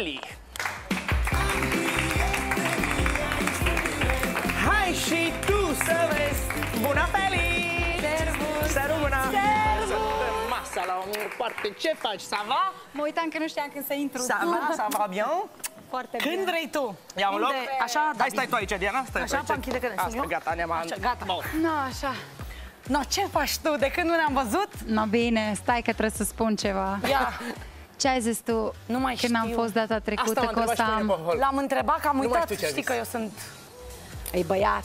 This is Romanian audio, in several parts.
Feli. Hai și tu să vezi! Bună, Feli! Servus! Să rămână! Servus! Masa la o parte. Ce faci? Ça va? Mă uitam că nu știam când să intru. Ça va? Ça va bien? Foarte Când bine. vrei tu? Ia un loc? Unde- Așa, da, Hai, stai tu aici, Diana. Stai Așa, tu aici. pa, închide că ne sun Asta, eu. gata, ne-am... Așa, gata. Bun. No, așa. No, ce faci tu? De când nu ne-am văzut? No, bine, stai că trebuie să spun ceva. Ia, Ce ai zis tu Nu mai când am știu. fost data trecută Asta că m-a o să întrebat și pe am... mine pe hol. l-am întrebat că am mai uitat. știu ce a Știi zis. că eu sunt... E băiat.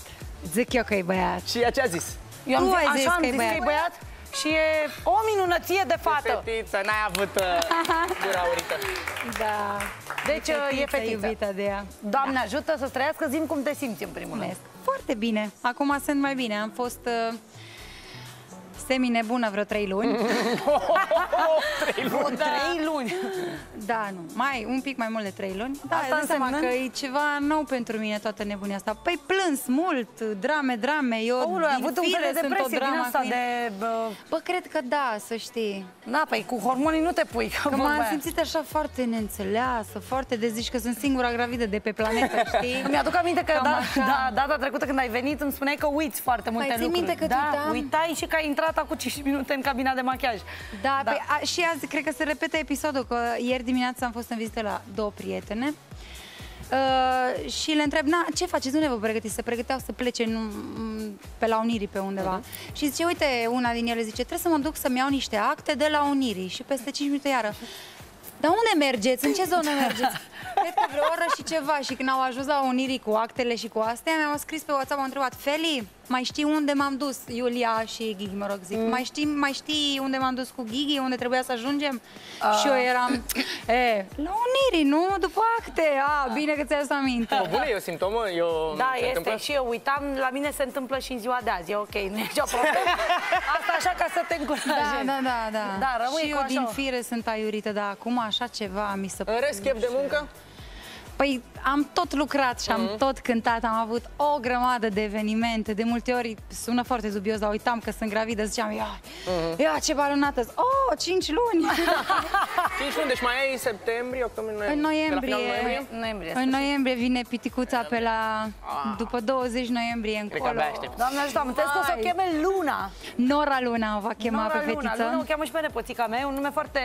Zic eu că e băiat. Și ea ce a zis? Eu am Tu zis, ai zis așa am că e zis că e băiat. băiat și e o minunăție de fată. Fetiță, n-ai avut uh, gura aurită. Da. Deci e fetiță. iubită de ea. Doamne ajută să trăiască, zim cum te simți în primul rând. Mulțumesc. Foarte bine. Acum sunt mai bine. Am fost uh, semi-nebună vreo trei luni. Trei Vreo luni. trei luni. Da, nu. Mai, un pic mai mult de trei luni. Da, Asta asta seama însemnând? că e ceva nou pentru mine toată nebunia asta. Păi plâns mult, drame, drame. Eu Aoleu, ai din avut un fire fel de sunt o depresie din dramă asta cu mine. de... bă, Bă, cred că da, să știi. Da, păi cu hormonii nu te pui, că Că vorba m-am aia. simțit așa foarte neînțeleasă, foarte de zici că sunt singura gravidă de pe planetă, știi? Mi-aduc aminte că Cam da, așa. da, data trecută când ai venit îmi spuneai că uiți foarte multe ții lucruri. minte că da, uitam? uitai și că ai intrat acum 5 minute în cabina de machiaj. Da, Da. Pe, a, și azi cred că se repete episodul, că ieri dimineața am fost în vizită la două prietene uh, și le întreb, na, ce faceți, unde vă pregătiți? Se pregăteau să plece în, m, pe la Unirii pe undeva. Uh-huh. Și zice, uite, una din ele zice, trebuie să mă duc să-mi iau niște acte de la Unirii și peste 5 minute iară. Dar unde mergeți? În ce zonă mergeți? Cred că vreo oră și ceva și când au ajuns la Unirii cu actele și cu astea, mi-au scris pe WhatsApp, m-au întrebat, Feli, mai știi unde m-am dus? Iulia și Ghigi, mă rog, zic. Mm. Mai, știi, mai știi unde m-am dus cu Ghigi, unde trebuia să ajungem? Uh. Și eu eram, e, la Unirii, nu? După acte. A, bine că ți-ai adus aminte. O bună, e o simptomă? Eu, Da, se este. întâmplă? Și eu uitam, la mine se întâmplă și în ziua de azi. E ok, nu e nicio problemă. Asta așa ca să te Da, încurajezi. da, da, da. Da, rămâi și cu eu așa. din fire sunt aiurită, dar acum așa ceva mi se... În rest, chef de muncă? Păi am tot lucrat și am Mhm. tot cântat, am avut o grămadă de evenimente, de multe ori sună foarte dubios, dar uitam că sunt gravidă, ziceam, ia, Mhm. ia ce balonată, oh, 5 luni! 5 luni, deci mai ai septembrie, octombrie, în noiembrie. De la noiembrie, finalul noiembrie? Noiembrie, în noiembrie vine piticuța pe la, după 20 noiembrie Cred că încolo. abia aștept. Doamne ajută, am înțeles că o să o Hai. cheme Luna. Nora Luna o va chema Nora pe Luna. fetiță. Luna o cheamă și pe nepoțica mea, e un nume foarte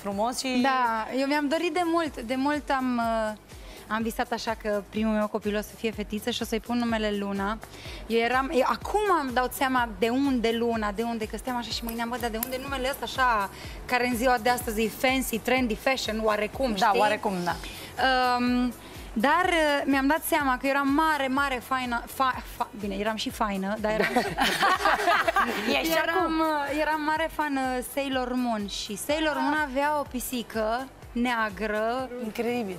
frumos și... Da, eu mi-am dorit de mult, de mult am, uh, am visat așa că primul meu copil o să fie fetiță și o să-i pun numele Luna. Eu eram, eu acum am dat seama de unde Luna, de unde, că stăteam așa și mă gândeam, bă, dar de unde numele ăsta așa, care în ziua de astăzi e fancy, trendy, fashion, oarecum, Da, știi? oarecum, da. Um, dar uh, mi-am dat seama că eu eram mare, mare, faină, fa, fa, bine, eram și faină, dar eram, Ești și acum. eram, uh, eram mare fan uh, Sailor Moon și Sailor Moon avea o pisică neagră Incredibil.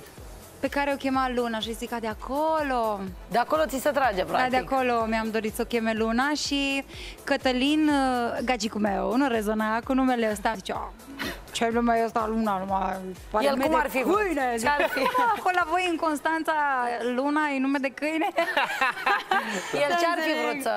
Pe care o chema Luna și zic că de acolo, De acolo ți se trage, da, practic. de acolo mi-am dorit să o cheme Luna și Cătălin, uh, gagicul meu, nu rezona cu numele ăsta, zice, "Ah, ce nume e ăsta Luna, numai pare El nume cum de ar fi vrut? câine. Ce ar fi? Acolo la voi în Constanța, Luna e nume de câine? El ce ar fi vrut să,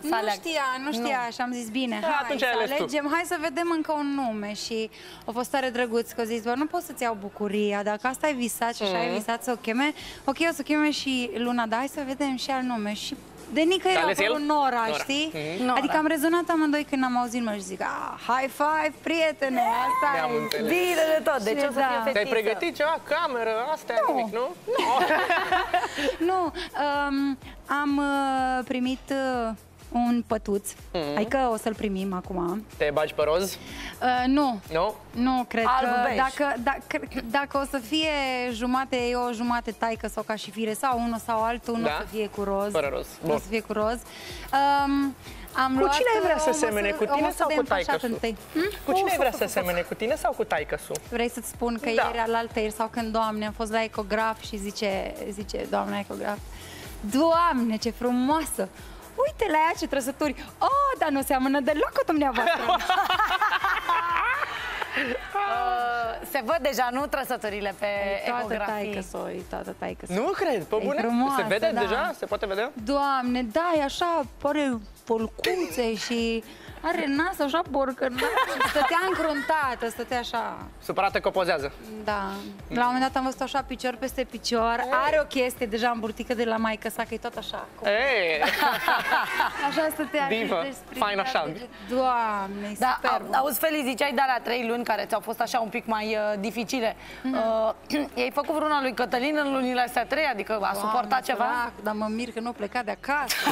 să Nu aleagă? știa, nu știa și am zis bine, Da, hai atunci să ai ales tu. alegem, hai să vedem încă un nume și a fost tare drăguț că a zis, bă, nu pot să-ți iau bucuria, dacă asta ai visat și așa Mhm. ai visat să o cheme, ok, o să cheme și Luna, dar hai să vedem și al nume și de nicăieri Te-a a ales el? apărut Nora, Nora. știi? Mhm. Nora. Adică am rezonat amândoi când am auzit numele și zic, ah, high five, prietene, asta Ne-am e. înțeles. Bine de tot, deci Și o să da. fie fetiță. Te-ai pregătit ceva? Cameră, astea, Nu. nimic, nu? Nu, um, am uh, primit uh, un pătuț, Mhm. adică o să-l primim acum. Te bagi pe roz? Uh, nu, Nu? Nu, cred Alb că bej. dacă, dacă, dacă o să fie jumate eu, o jumate taică sau ca și fire, sau unul sau altul, nu Da? o să fie cu roz. Fără roz. Nu Bun. o să fie cu roz. Um, am Cu luat, cine ai vrea să o semene? măsură- Cu o tine măsură sau de cu înfășat taică-su? întâi. Hm? Cu cine ai vrea să semene? Cu tine sau cu taică su? Vrei să-ți spun că Da. ieri, alaltă ieri sau când, doamne, am fost la ecograf și zice, zice doamna ecograf, Doamne, ce frumoasă! Uite la ea ce trăsături! Oh, dar nu seamănă deloc cu dumneavoastră! Uh, Se văd deja, nu trăsăturile pe toată ecografii. taică să toată taică Nu cred, pe E bune? frumoasă, Se vede da. deja? Se poate vedea? Doamne, da, e așa, pare polcuțe și Are nas așa borcă, da? Și stătea încruntată, stătea așa. Supărată că pozează. Da. La un moment dat am văzut așa picior peste picior. Are o chestie deja îmburtică de la maică sa, că e tot așa. Cum... Ei, Așa stătea. Divă. și despre- Fain așa. Doamne, e Da, superb. au- auzi, Feli, ziceai de la trei luni care ți-au fost așa un pic mai uh, dificile. Mhm. Uh, i-ai făcut vreuna lui Cătălin în lunile astea trei? Adică a suportat ceva? Sărac, dar mă mir că nu pleca de acasă.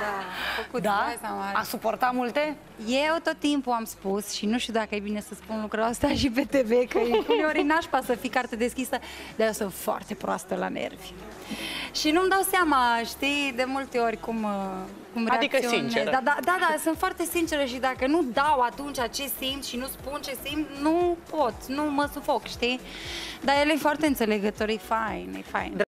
da, da, a făcut, Da? dai seama. A suportat multe? Eu tot timpul am spus și nu știu dacă e bine să spun lucrul ăsta și pe TV, că e uneori nașpa să fii carte deschisă, dar eu sunt foarte proastă la nervi. Și nu-mi dau seama, știi, de multe ori cum, uh, cum Adică reacționez. sinceră. Da, da, da, da, sunt foarte sinceră și dacă nu dau atunci ce simt și nu spun ce simt, nu pot, nu mă sufoc, știi? Dar el e foarte înțelegător, e fain, e fain.